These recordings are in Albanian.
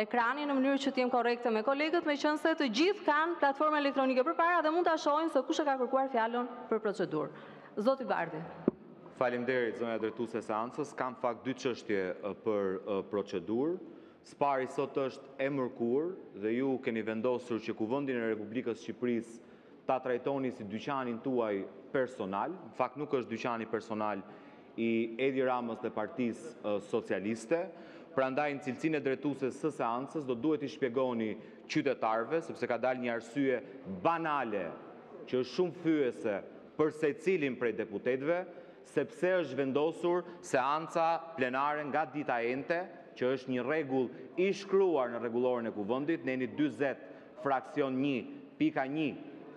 ekranin në mënyrë që të jem korrekte me kolegët, meqenëse të gjithë kanë platformën elektronike përpara dhe mund ta shohin se kush e ka kërkuar fjalën për procedurë. Zoti Bardhi. Faleminderit zonja drejtuese e seancës. Kam në fakt dy çështje për procedurë. Së pari sot është e mërkurë dhe ju keni vendosur që Kuvendin e Republikës së Shqipërisë ta trajtoni si dyqanin tuaj personal. Në fakt nuk është dyqani personal i Edi Ramës dhe Partisë Socialiste, prandaj në cilësinë e drejtueses së seancës do duhet t'i shpjegoni qytetarëve, sepse ka dalë një arsye banale që është shumë fyese për secilin prej deputetëve, se pse është vendosur seanca plenare nga dita e enjte, që është një rregull i shkruar në Rregulloren e Kuvendit, neni njëzet fraksion një pika një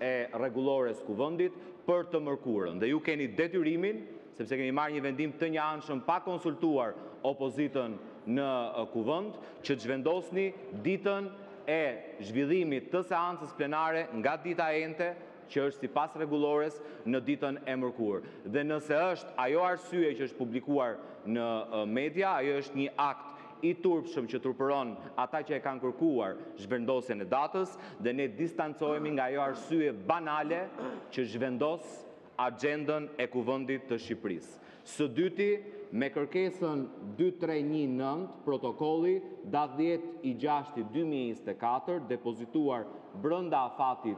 e Rregullores Kuvendit për të mërkurën dhe ju keni detyrimin, sepse keni marrë një vendim të njëanshëm pa konsultuar opozitën në Kuvend, që të zhvendosni ditën e zhvillimit të seancës plenare nga dita e enjte, që është sipas Rregullores, në ditën e mërkurë. Dhe nëse është ajo arsye që është publikuar në media, ajo është një akt i turpshëm që turpëron ata që e kanë kërkuar zhvendosjen e datës dhe ne distancohemi nga ajo arsye banale që zhvendos axhendën e Kuvendit të Shqipërisë. Së dyti, me kërkesën dy tre një nëntë protokolli datë dhjetë i gjashti dy mijë e njëzet e katër depozituar brenda afatit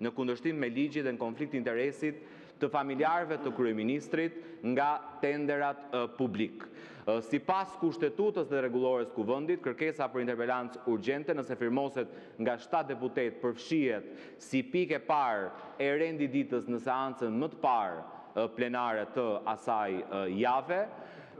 në kundërshtim me ligjin dhe në konflikt interesi të familjarëve të kryeministrit nga tenderat publik. Sipas Kushtetutës dhe Rregullores të Kuvendit, kërkesa për interpelancë urgjente, nëse firmoset nga shtatë deputetë, përfshihet si pikë e parë e rendit ditës në seancën më të parë plenare të asaj jave.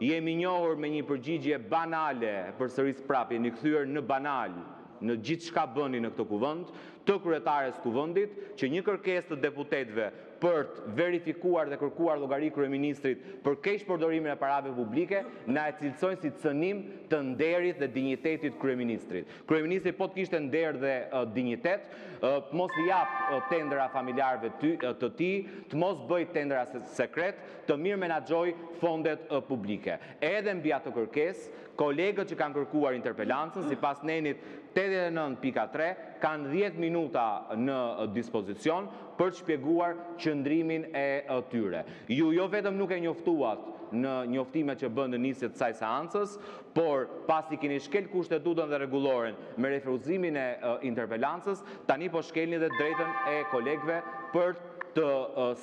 Jemi njohur me një përgjigje banale, përsëris prapë, jeni kthyer në banal, në gjithçka bëni në këtë Kuvend të kryetares së Kuvendit, që një kërkesë të deputetëve për të verifikuar dhe kërkuar llogari kryeministrit për keqpërdorimin e parave publike, na e cilësojnë si cënim të nderit dhe dinjitetit kryeministrit. Kryeministri po të kishte nder dhe dinjitet, të mos japë tendera familjarëve të tij, të mos bëjë tendera sekret, të mirëmenaxhojë fondet publike. Edhe mbi atë kërkesë, Kolegët që kanë kërkuar interpelancën, sipas nenit tetëdhjetë e nëntë pika tre, kanë dhjetë minuta në dispozicion për të shpjeguar qëndrimin e tyre. Ju jo vetëm nuk e njoftuat në njoftimet që bëtë në nisje të kësaj seancës, por pasi keni shkel Kushtetutën dhe Rregulloren me refuzimin e interpelancës, tani po shkelni dhe drejtën e kolegëve për të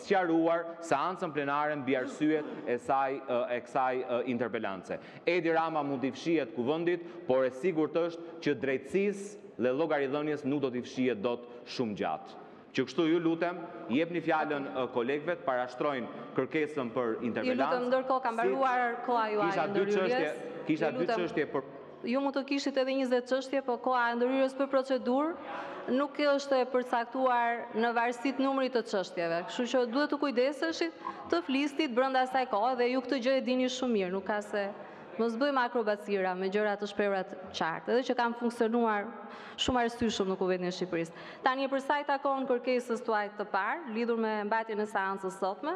sqaruar seancën plenare mbi arsyet e kësaj interpelance. Edi Rama mund t'i fshihet Kuvendit, por e sigurt është që drejtësisë dhe llogaridhënies nuk do t'i fshihet dot shumë gjatë. Që kështu ju lutem, jepni fjalën kolegëve të parashtrojnë kërkesën për interpelancë. Kisha dy çështje për. Ju mund të kishit edhe njëzet çështje, po koha e ndërhyrjes për procedurë nuk është e përcaktuar në varësi të numrit të çështjeve, kështu që duhet të kujdeseshit Të flistit brenda asaj kohe dhe ju këtë gjë e dini shumë mirë, nuk ka se mos bëjmë akrobacira me gjëra të shprehura të qartë, edhe që kanë funksionuar shumë arsyeshëm në Kuvendin e Shqipërisë. Tani, për sa i takon kërkesës tuaj të parë, lidhur me mbajtjen e seancës së sotme,